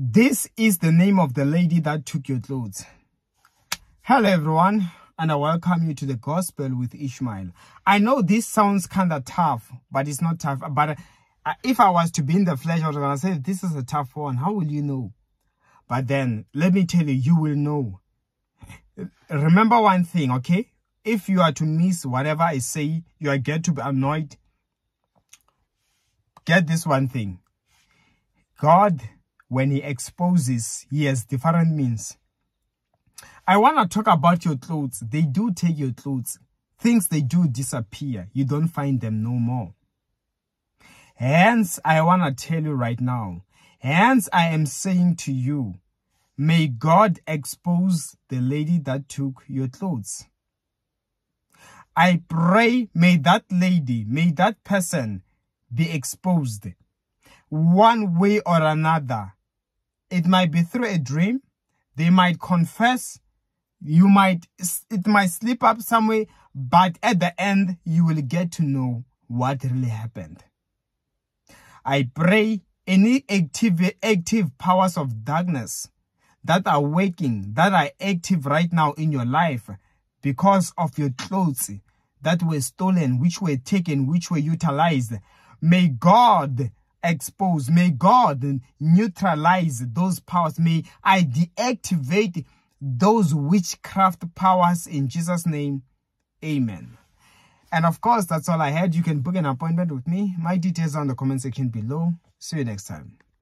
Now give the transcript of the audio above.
This is the name of the lady that took your clothes. Hello everyone and I welcome you to the gospel with Ishmael. I know this sounds kind of tough, but it's not tough. But uh, if I was to be in the flesh, I was going to say, this is a tough one. How will you know? But then let me tell you, you will know. Remember one thing, okay? If you are to miss whatever I say, you are get to be annoyed. Get this one thing. God when he exposes, he has different means. I want to talk about your clothes. They do take your clothes. Things they do disappear. You don't find them no more. Hence, I want to tell you right now. Hence, I am saying to you, may God expose the lady that took your clothes. I pray, may that lady, may that person be exposed one way or another it might be through a dream. They might confess. You might, it might slip up somewhere, but at the end, you will get to know what really happened. I pray any active, active powers of darkness that are waking, that are active right now in your life because of your clothes that were stolen, which were taken, which were utilized. May God expose. May God neutralize those powers. May I deactivate those witchcraft powers in Jesus' name. Amen. And of course, that's all I had. You can book an appointment with me. My details are on the comment section below. See you next time.